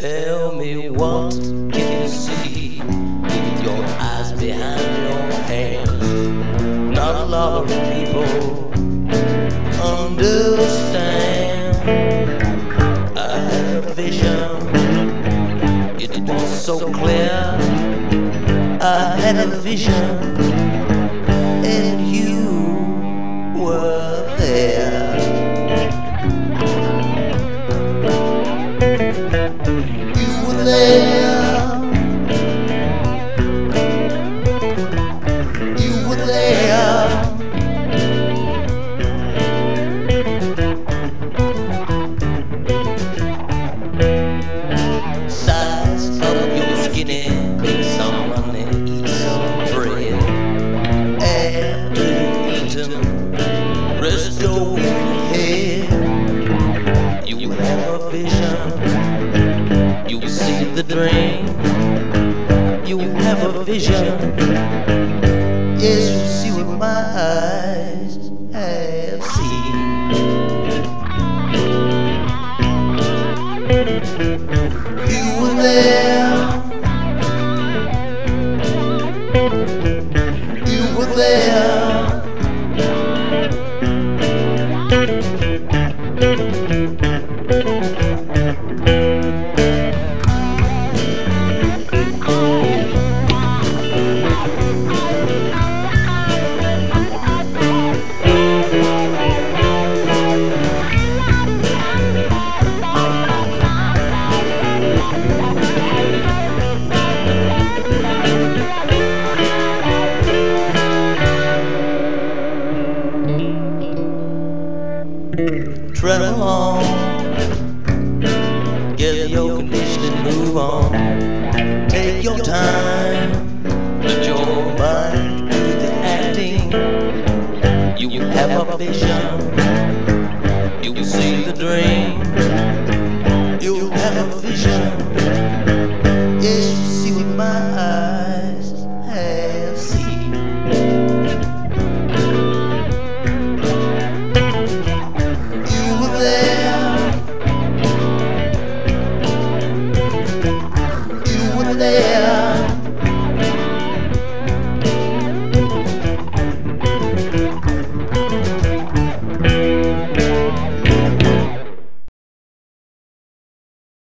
Tell me what can you see with your eyes behind your hands? Not a lot of people understand. I had a vision, it was so clear. I had a vision, You dream. You have a vision, yes, you see with my eyes Tread along. Get your conditioning, move on. Take your time. Let your mind do the acting. You have a vision. You will see the dream.